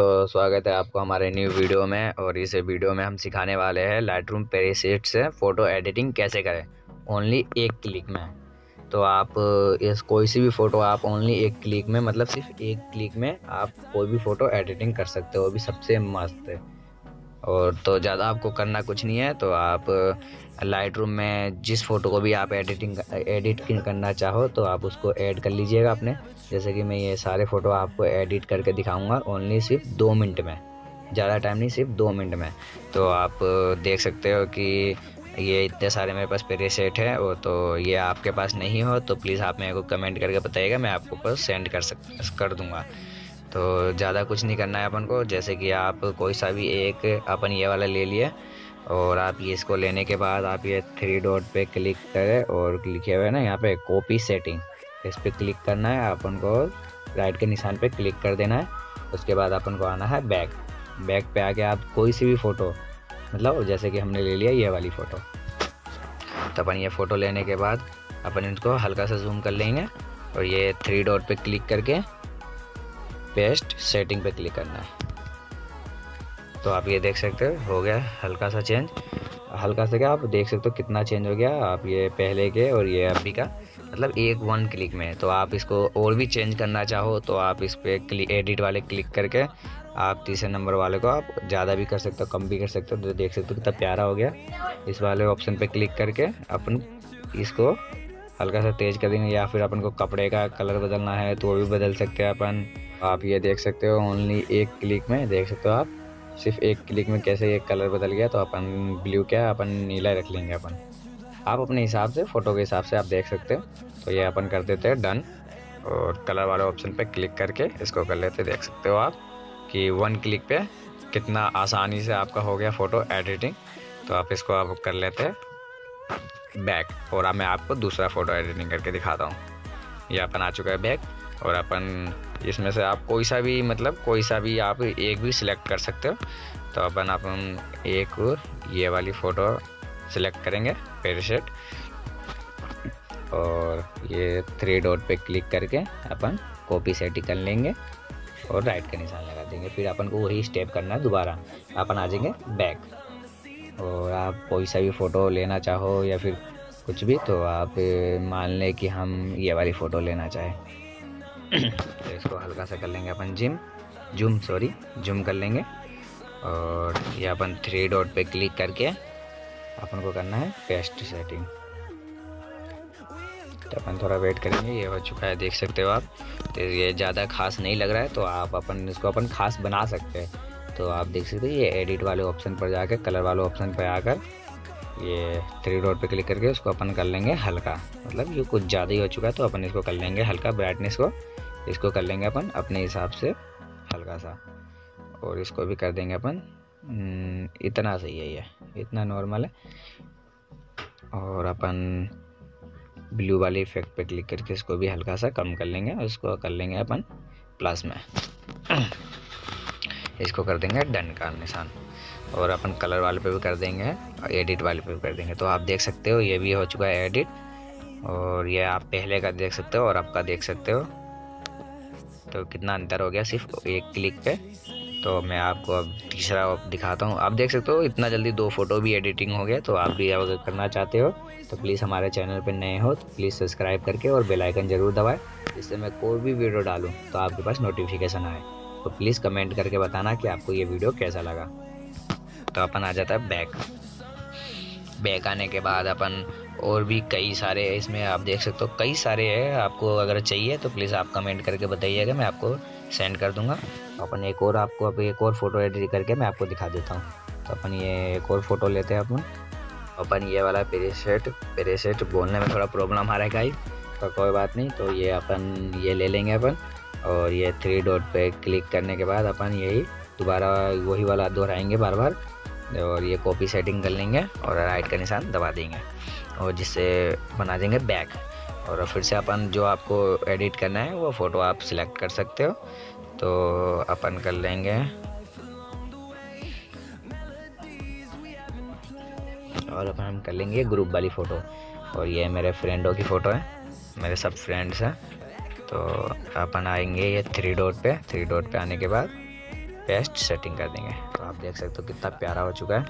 दोस्तों स्वागत है आपको हमारे न्यू वीडियो में और इस वीडियो में हम सिखाने वाले हैं लाइटरूम पेरीसेट से फ़ोटो एडिटिंग कैसे करें? ओनली एक क्लिक में। तो आप, इस कोई सी भी फ़ोटो आप ओनली एक क्लिक में मतलब सिर्फ़ एक क्लिक में आप कोई भी फ़ोटो एडिटिंग कर सकते हो, वो भी सबसे मस्त है। और तो ज़्यादा आपको करना कुछ नहीं है तो आप लाइट रूम में जिस फ़ोटो को भी आप एडिटिंग एडिट करना चाहो तो आप उसको ऐड कर लीजिएगा अपने। जैसे कि मैं ये सारे फ़ोटो आपको एडिट करके दिखाऊँगा ओनली सिर्फ़ दो मिनट में। ज़्यादा टाइम नहीं, सिर्फ़ दो मिनट में। तो आप देख सकते हो कि ये इतने सारे मेरे पास पेरे सेट है, वो तो ये आपके पास नहीं हो तो प्लीज़ आप मेरे को कमेंट करके बताइएगा, मैं आपको सेंड कर सक, कर दूँगा। तो ज़्यादा कुछ नहीं करना है अपन को, जैसे कि आप कोई सा भी एक अपन ये वाला ले लिए और आप ये इसको लेने के बाद आप ये थ्री डॉट पे क्लिक करें और लिखे हुए ना यहाँ पे कॉपी सेटिंग इस पर क्लिक करना है अपन को राइट के निशान पे क्लिक कर देना है। उसके बाद अपन को आना है बैक बैक पे आके आप कोई सी भी फ़ोटो मतलब जैसे कि हमने ले लिया ये वाली फ़ोटो तो अपन ये फ़ोटो लेने के बाद अपन इनको हल्का सा जूम कर लेंगे और ये थ्री डॉट पे क्लिक करके पेस्ट सेटिंग पे क्लिक करना है। तो आप ये देख सकते हो हो गया हल्का सा चेंज हल्का सा क्या, आप देख सकते हो कितना चेंज हो गया, आप ये पहले के और ये अभी का। मतलब एक वन क्लिक में तो आप इसको और भी चेंज करना चाहो तो आप इस पर एडिट वाले क्लिक करके आप तीसरे नंबर वाले को आप ज़्यादा भी कर सकते हो, कम भी कर सकते हो। तो देख सकते हो कितना प्यारा हो गया। इस वाले ऑप्शन पे क्लिक करके अपन इसको हल्का सा तेज़ कर देंगे, या फिर अपन को कपड़े का कलर बदलना है तो वो भी बदल सकते हैं अपन। आप ये देख सकते हो ओनली एक क्लिक में, देख सकते हो आप। सिर्फ़ एक क्लिक में कैसे ये कलर बदल गया तो अपन ब्लू क्या, अपन नीला रख लेंगे अपन। आप अपने हिसाब से फ़ोटो के हिसाब से आप देख सकते हो। तो ये अपन कर देते हैं डन और कलर वाले ऑप्शन पे क्लिक करके इसको कर लेते, देख सकते हो आप कि वन क्लिक पे कितना आसानी से आपका हो गया फ़ोटो एडिटिंग तो आप इसको आप कर लेते बैक और मैं आपको दूसरा फ़ोटो एडिटिंग करके दिखाता हूँ। ये अपन आ चुका है बैक और अपन इसमें से आप कोई सा भी मतलब कोई सा भी आप एक भी सिलेक्ट कर सकते हो। तो अपन अपन एक ये वाली फ़ोटो सिलेक्ट करेंगे पेरीसेट और ये थ्री डॉट पे क्लिक करके अपन कॉपी सेटिंग कर लेंगे और राइट का निशान लगा देंगे। फिर अपन को वही स्टेप करना है दोबारा। अपन आ जाएँगे बैक और आप कोई सा भी फ़ोटो लेना चाहो या फिर कुछ भी तो आप मान लें कि हम ये वाली फ़ोटो लेना चाहें। तो इसको हल्का सा कर लेंगे अपन जिम। जूम सॉरी जूम कर लेंगे। और ये अपन थ्री डॉट पे क्लिक करके अपन को करना है पेस्ट सेटिंग तो अपन थोड़ा वेट करेंगे, ये हो चुका है, देख सकते हो आप। तो ये ज़्यादा खास नहीं लग रहा है तो आप अपन, इसको अपन खास बना सकते हैं। तो आप देख सकते हैं, ये एडिट वाले ऑप्शन पर जाकर कलर वाले ऑप्शन पर आकर ये थ्री डॉट पे क्लिक करके उसको अपन कर लेंगे हल्का। मतलब ये कुछ ज़्यादा ही हो चुका है तो अपन इसको कर लेंगे हल्का ब्राइटनेस को। इसको कर लेंगे अपन अपने हिसाब से हल्का सा। और इसको भी कर देंगे अपन। हम्म, इतना सही है ये। इतना नॉर्मल है। और अपन ब्लू वाले इफ़ेक्ट पे क्लिक करके इसको भी हल्का सा कम कर लेंगे और इसको कर लेंगे अपन प्लस में। इसको कर देंगे डन का निशान। और अपन कलर वाले पे भी कर देंगे और एडिट वाले पे भी कर देंगे। तो आप देख सकते हो ये भी हो चुका है एडिट और ये आप पहले का देख सकते हो और आपका देख सकते हो। तो कितना अंतर हो गया सिर्फ़ एक क्लिक पे? तो मैं आपको अब तीसरा दिखाता हूँ। आप देख सकते हो इतना जल्दी दो फ़ोटो भी एडिटिंग हो गया तो आप भी अगर करना चाहते हो तो प्लीज़ हमारे चैनल पर नए हो तो प्लीज़ सब्सक्राइब करके और बेल आइकन ज़रूर दबाएँ इससे मैं कोई भी वीडियो डालूँ तो आपके पास नोटिफिकेशन आए। तो प्लीज़ कमेंट करके बताना कि आपको ये वीडियो कैसा लगा। तो अपन आ जाता है बैक बैक आने के बाद अपन और भी कई सारे इसमें आप देख सकते हो, कई सारे हैं। आपको अगर चाहिए तो प्लीज़ आप कमेंट करके बताइएगा, मैं आपको सेंड कर दूँगा। अपन एक और आपको अब एक और फ़ोटो एडिट करके मैं आपको दिखा देता हूँ। तो अपन ये एक और फ़ोटो लेते हैं अपन। अपन ये वाला पेरीसेट पेरीसेट बोलने में थोड़ा प्रॉब्लम आ रहा है गाइस तो कोई बात नहीं तो ये अपन ये ले लेंगे अपन। और ये थ्री डॉट पे क्लिक करने के बाद अपन यही दोबारा वही वाला दोहराएँगे बार बार। और ये कॉपी सेटिंग कर लेंगे और राइट का निशान दबा देंगे। और जिससे बना देंगे बैक और फिर से अपन जो आपको एडिट करना है, वो फ़ोटो आप सिलेक्ट कर सकते हो। तो अपन कर लेंगे। और अपन हम कर लेंगे ग्रुप वाली फ़ोटो और ये मेरे फ्रेंडों की फ़ोटो है। मेरे सब फ्रेंड्स हैं। तो अपन आएँगे ये थ्री डॉट पे। थ्री डॉट पे आने के बाद पेस्ट सेटिंग कर देंगे। तो आप देख सकते हो कितना प्यारा हो चुका है।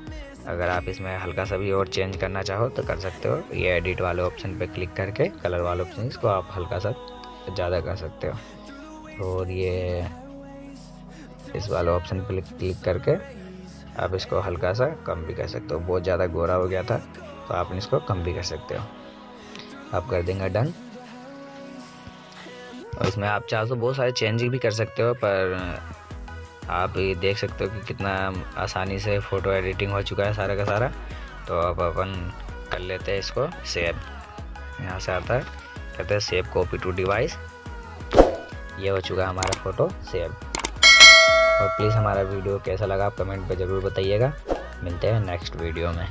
अगर आप इसमें हल्का सा भी और चेंज करना चाहो तो कर सकते हो। ये एडिट वाले ऑप्शन पे क्लिक करके कलर वाले ऑप्शन इसको आप हल्का सा ज़्यादा कर सकते हो। और ये इस वाले ऑप्शन पर क्लिक करके आप इसको हल्का सा कम भी कर सकते हो। बहुत ज़्यादा गोरा हो गया था तो आप इसको कम भी कर सकते हो। आप कर देंगे डन और इसमें आप चाहो तो बहुत सारे चेंजिंग भी कर सकते हो, पर आप देख सकते हो कि कितना आसानी से फ़ोटो एडिटिंग हो चुका है सारा का सारा। तो अब अपन कर लेते हैं इसको सेव यहाँ से आता है, कहते हैं सेव कॉपी टू डिवाइस ये हो चुका है हमारा फ़ोटो सेव और प्लीज़ हमारा वीडियो कैसा लगा आप कमेंट पर ज़रूर बताइएगा। मिलते हैं नेक्स्ट वीडियो में।